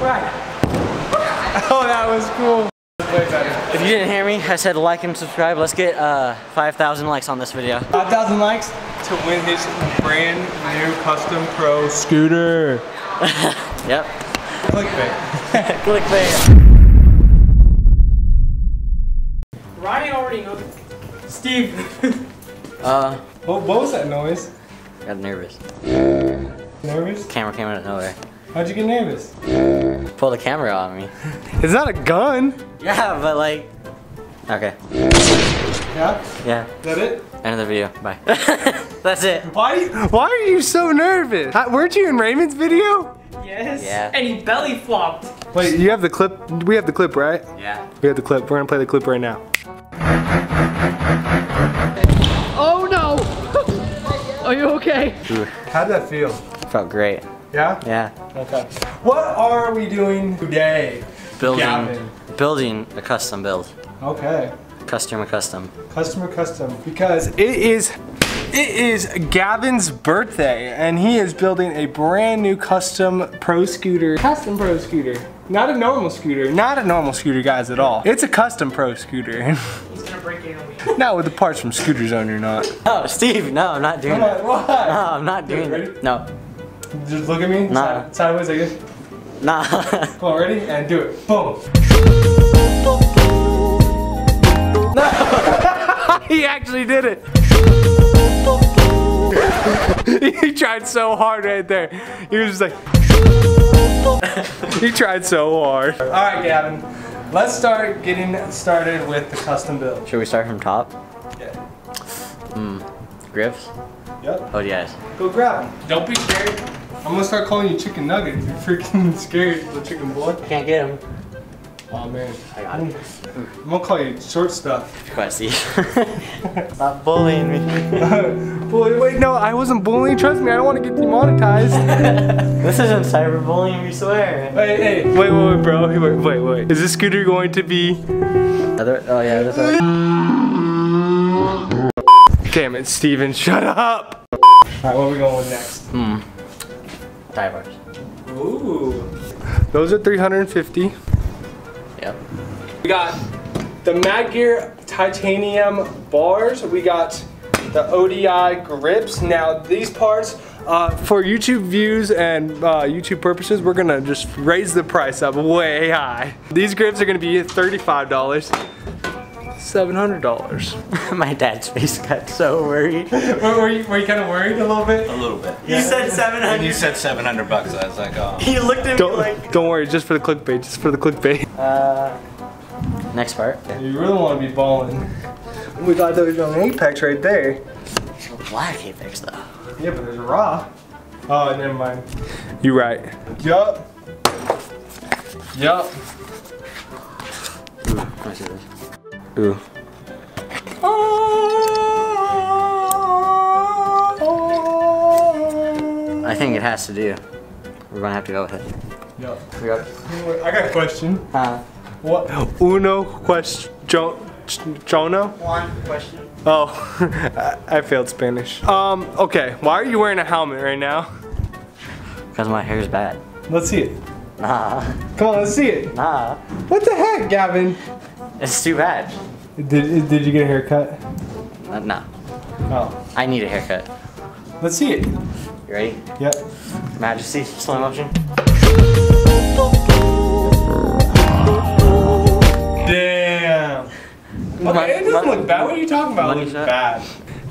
subscribe. Oh, that was cool. If you didn't hear me, I said like and subscribe. Let's get uh, 5,000 likes on this video. 5,000 likes to win his brand new custom pro scooter. Yep. Clickbait. Clickbait. Ronnie already knows. Steve. Uh, What, what was that noise? got nervous. Nervous? Camera came out of nowhere. How'd you get nervous? Pull the camera on me. It's not a gun. Yeah, but like. Okay. Yeah? Yeah. Is that it? End of the video. Bye. That's it. Why, why are you so nervous? Uh, weren't you in Raymond's video? Yes. Yeah. And he belly flopped. Wait, you have the clip? We have the clip, right? Yeah. We have the clip. We're gonna play the clip right now. Oh no! Are you okay? How'd that feel? Felt great. Yeah? Yeah. Okay. What are we doing today? Building. Gavin. Building a custom build. Okay. Customer custom. Customer custom. Because it is it is Gavin's birthday and he is building a brand new custom pro scooter. Custom pro scooter. Not a normal scooter. Not a normal scooter, guys, at all. It's a custom pro scooter. He's gonna break it on me. not with the parts from Scooter Zone or not. No, Steve. No, I'm not doing Come on, No, I'm not doing it. No. Just look at me. Nah. Side- Sideways like this. Nah. Come on, ready? And do it. Boom. he actually did it. he tried so hard right there. He was just like. he tried so hard. All right, Gavin. Let's start getting started with the custom build. Should we start from top? Yeah. Hmm. Grips? Yep. Oh yes. Go grab him. Don't be scared. I'm gonna start calling you Chicken Nugget. You're freaking scared, the chicken boy. Can't get him. Oh man. I got him. I'm gonna call you short stuff. Quite Steve. Stop bullying me. Boy, wait, no, I wasn't bullying. Trust me, I don't want to get demonetized. this isn't cyberbullying, we swear. Hey, hey, wait, wait, wait, bro. Wait, wait, wait. Is this scooter going to be? Other, oh yeah, this one. Damn it, Steven, shut up. All right, what are we going with next? Hmm. Tie bars. Ooh. Those are 350. Yep. We got the Madd Gear titanium bars. We got the ODI grips. Now these parts, uh, for YouTube views and uh, YouTube purposes, we're gonna just raise the price up way high. These grips are gonna be $35. $700. My dad's face got so worried. were, were you, were you kind of worried a little bit? A little bit. You said And 700. you said 700 bucks. I was like, oh. He looked at me Don't, like. don't worry, just for the clickbait, just for the clickbait. Uh, next part. You really want to be balling. We got those on Apex right there. Black Apex though. Yeah, but there's a raw. Oh, never mind. You right. Yup. Yup. Ooh, Ooh. I think it has to do. We're gonna have to go with it. Yup. We got. it. I got a question. Uh, What? Uno question. Jono? one question. Oh, I I failed Spanish. Um, okay. Why are you wearing a helmet right now? Because my hair's bad. Let's see it. Nah, Come on, let's see it. nah. What the heck, Gavin? It's too bad. Did, did you get a haircut? Uh, nah. Oh. I need a haircut. Let's see it. You ready? Yep. Majesty, slow motion. Damn. Mon- Okay, it doesn't mon- look bad. What are you talking about? It looks shot? bad.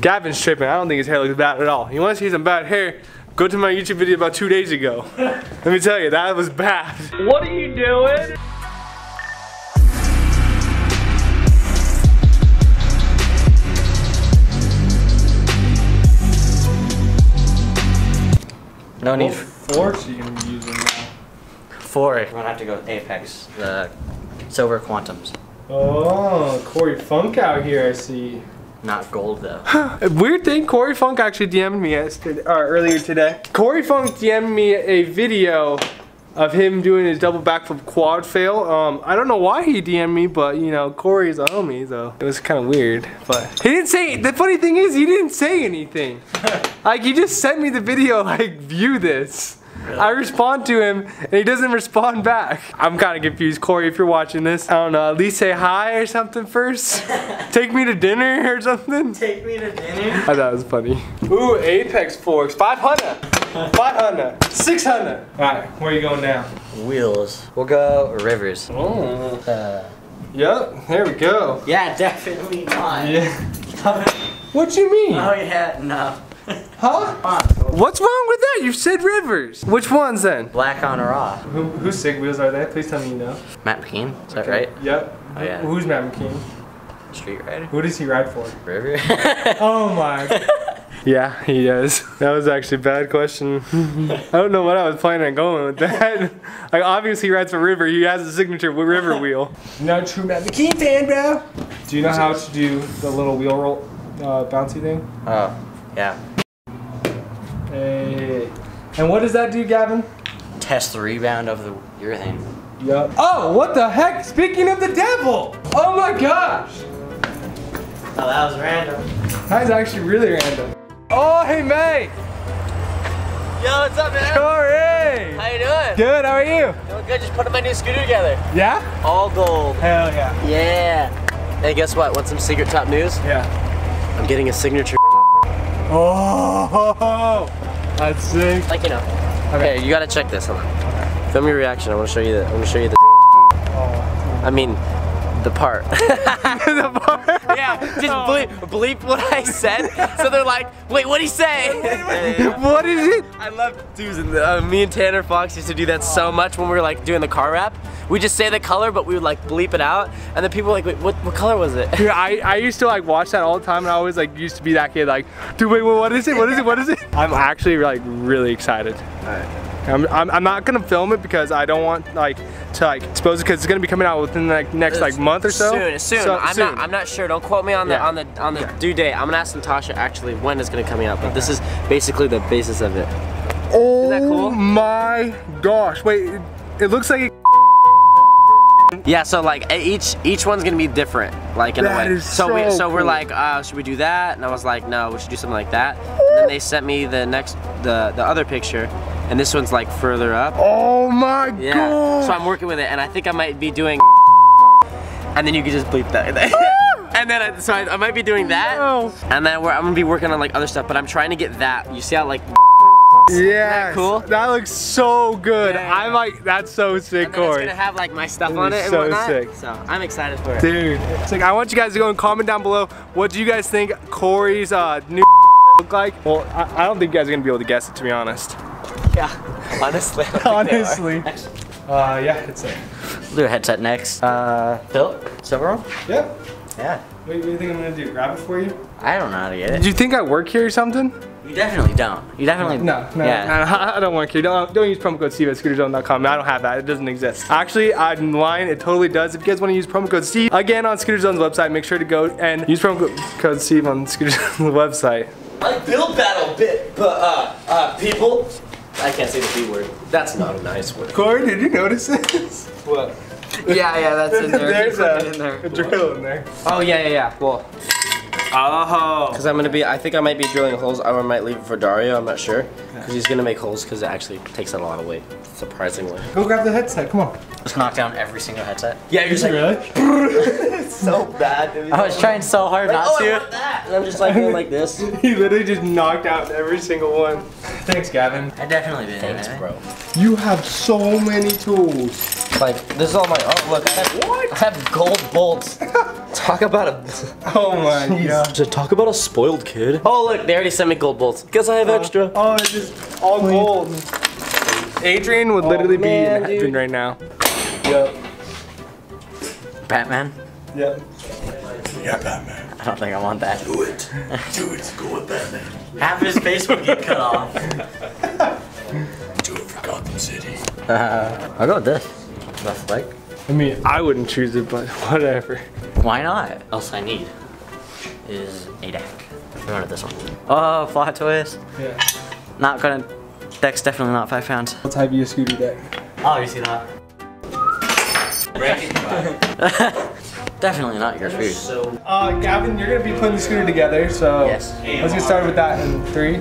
Gavin's tripping. I don't think his hair looks bad at all. You want to see some bad hair? Go to my YouTube video about two days ago. Let me tell you, that was bad. What are you doing? No need. forks are you gonna be using now? Four. We're gonna have to go with Apex, the silver quantums. Oh, Corey Funk out here, I see. Not gold though. Weird thing, Corey Funk actually DM'd me yesterday, or earlier today. Corey Funk DM'd me a video of him doing his double backflip quad fail. Um, I don't know why he DM'd me, but you know, Corey's a homie, so it was kind of weird. But he didn't say. The funny thing is, he didn't say anything. like he just sent me the video, like view this. I respond to him and he doesn't respond back. I'm kind of confused. Corey, if you're watching this, I don't know, at least say hi or something first. Take me to dinner or something. Take me to dinner. I thought it was funny. Ooh, Apex Forks. 500. 500. 600. All right, where are you going now? Wheels. We'll go rivers. Oh. Uh, Yep, there we go. yeah, definitely not. Yeah. What you mean? Oh yeah, no. Huh? What's wrong with that? You said rivers. Which ones then? Black on raw. Who, whose sig wheels are they? Please tell me you know. Matt McKean, is that right? Yep. Oh, yeah. Who's Matt McKean? Street Rider. Who does he ride for? River. Oh my. Yeah, he does. That was actually a bad question. I don't know what I was planning on going with that. like obviously he rides for River. He has a signature River wheel. Not a true Matt McKean fan, bro. Do you know how to do the little wheel roll, uh, bouncy thing? oh, yeah. Hey. And what does that do, Gavin? Test the rebound of the urethane. Yup. Oh, what the heck? Speaking of the devil! Oh my gosh! Oh, that was random. That's actually really random. Oh, hey, May! Yo, what's up, man? Corey! How you doing? Good, how are you? Doing good. Just putting my new scooter together. Yeah? All gold. Hell yeah. Yeah. Hey, guess what? Want some secret top news? Yeah. I'm getting a signature. Oh, that's sick. Like you know. Okay, you gotta check this. Hold on. Film your reaction. I want to show you the. I want to show you the. Oh. I mean, the part. the bar. yeah, just bleep, bleep what I said. So they're like, wait, what'd he say? What is it? I love dudes. Uh, me and Tanner Fox used to do that so much when we were like doing the car wrap. We just say the color, but we would like bleep it out, and then people were like, wait, what, what color was it? Dude, I, I used to like watch that all the time and I always like used to be that kid like, dude, wait, what is it? What is it? What is it? I'm actually like really excited. I'm, I'm, I'm not gonna film it because I don't want like to like expose it because it's gonna be coming out within the like, next like month or so. Soon, soon. So- I'm not. I'm not sure. Don't quote me on the Yeah. on the on the due date. I'm gonna ask Natasha actually when it's gonna come out. But this is basically the basis of it. oh cool? my gosh! Wait, it, it looks like it, Yeah. So like each each one's gonna be different, like in That a way. is so we so so we're like, uh, should we do that? And I was like, no, we should do something like that. And then they sent me the next the the other picture, and this one's like further up. oh my Yeah. god! So I'm working with it, and I think I might be doing. And then you can just bleep that. and then I, so I, I might be doing that. No. And then we're, I'm gonna be working on like other stuff, but I'm trying to get that. You see how like. Yeah, cool? That looks so good. Yeah, yeah, I'm like, that's so sick, And then it's gonna have like my stuff on it and so whatnot. sick. So I'm excited for it. Dude, it's like I want you guys to go and comment down below. What do you guys think Corey's uh, new look like? Well, I, I don't think you guys are gonna be able to guess it, to be honest. Yeah. Honestly. I don't think they are. Honestly. Uh, yeah, it's it. We'll do a headset next. Uh, Phil? Silver one? Yep. Yeah. What, what do you think I'm gonna do? Grab it for you? I don't know how to get Did it. you think I work here or something? You definitely don't. You definitely. No, no, Yeah. no, no, I don't work here. Don't, don't use promo code Steve at scooterzone.com. I don't have that. It doesn't exist. Actually, I'm lying. It totally does. If you guys want to use promo code Steve again on Scooterzone's website, make sure to go and use promo code Steve on Scooterzone's website. Like build battle bit, but uh, uh, people. I can't say the B word. That's not a nice word. Corey, did you notice this? What? Yeah, yeah, that's in there. There's Put a, in there. a drill in there. Oh yeah, yeah, yeah. Oh, well, Oh. because I'm gonna be. I think I might be drilling holes. I might leave it for Dario. I'm not sure. Because he's gonna make holes because it actually takes out a lot of weight. Surprisingly. Go grab the headset. Come on. Just knock down every single headset. Yeah, you're just like. Really? so bad, dude. I was trying so hard Like, not oh, I to. want that. And I'm just like going like this. he literally just knocked out every single one. Thanks, Gavin. I definitely did. Thanks, bro. You have so many tools. Like this is all my. Oh look, I have, What? I have gold bolts. Talk about a. Oh my god. To talk about a spoiled kid. Oh look, they already sent me gold bolts. Guess I have uh, extra. Oh, it's just all gold. Adrian would literally Oh, man, be in heaven dude. right now. Yep. Batman. Yep. Yeah, Batman. I don't think I want that. Do it. Do it. Go with Batman. Half his face would get cut off. Do it for Gotham City. Uh, I'll go with this. That's like. I mean, I wouldn't choose it, but whatever. Why not? Else I need is a deck. I'm going with this one. Oh, flat twist. Yeah. Not gonna. Deck's definitely not five pounds. What type of your scooter deck? Oh, you see that? definitely not your food. Uh, Gavin, you're gonna be putting the scooter together, so Yes. let's get started with that in three,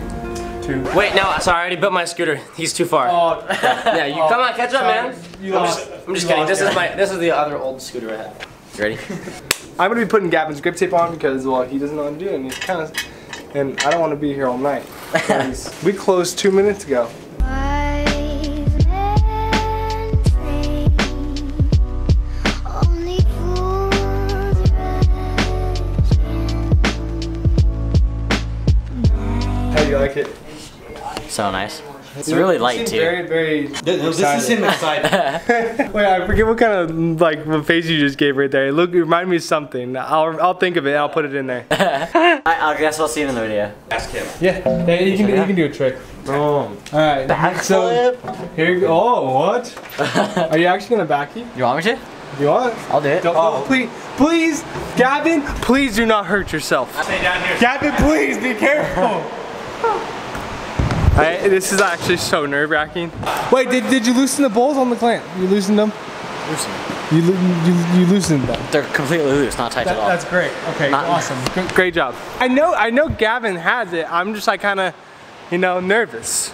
two. Wait, no, sorry, I already built my scooter. He's too far. Oh, yeah, you come on, catch up, man. you lost. I'm just You kidding. lost, This is my this is the other old scooter I have. You ready? I'm gonna be putting Gavin's grip tape on because well he doesn't know what to do and he's kind of and I don't want to be here all night. we closed two minutes ago. How do you like it? So nice. It's really light seems too. Very very. This is him excited. Wait, I forget what kind of like what face you just gave right there. Look, it reminded me of something. I'll I'll think of it. and I'll put it in there. I, I guess I'll see it in the video. Ask him. Yeah, yeah you can you can do a trick. Oh. All right. So here you go. Oh, what? Are you actually gonna back you? You want me to? You want? I'll do it. Don't, don't- oh. please, please, Gavin, please do not hurt yourself. I stay down here. Gavin, please be careful. I, this is actually so nerve wracking. Wait, did, did you loosen the bolts on the clamp? You loosened them? Loosen. You, you, you loosened them. They're completely loose, not tight That, at all. that's great. Okay, Not- awesome. G- great job. I know, I know Gavin has it. I'm just like kind of, you know, nervous.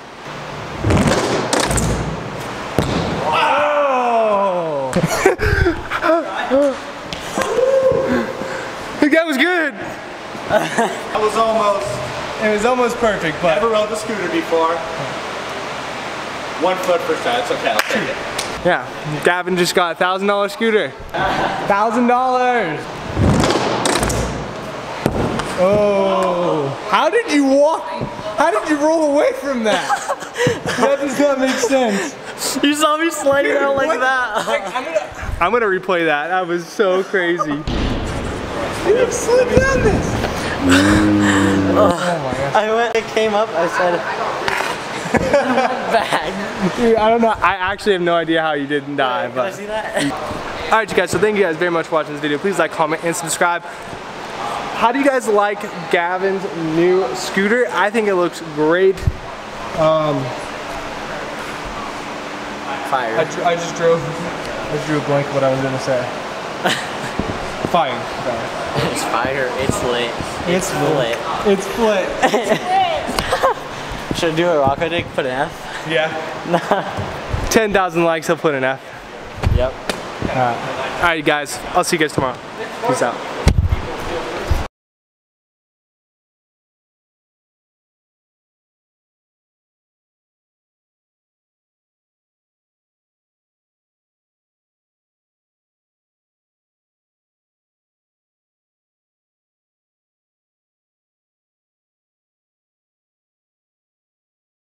Oh! that was good. I was almost. It was almost perfect, but Never rode the scooter before. One foot per side. It's okay. I'll take it. yeah, Gavin just got a thousand dollar scooter. Thousand dollars. Oh, how did you walk? How did you roll away from that? that does not make sense. You saw me sliding out like What? that. I'm gonna, I'm gonna replay that. That was so crazy. You slipped on this. I went, it came up, I said, back. Dude, I don't know. I actually have no idea how you didn't die. Can I see that? all right, you guys. So thank you guys very much for watching this video. Please like, comment, and subscribe. How do you guys like Gavin's new scooter? I think it looks great. Um, I, Fire. dr- I just drove. I just drew a blank what I was gonna say. Fine. It's fire, it's lit. It's lit. It's split. Should I do a Rocco dig? Put an F? Yeah. 10,000 likes, I'll put an F. Yep. Alright, you guys. I'll see you guys tomorrow. Peace out.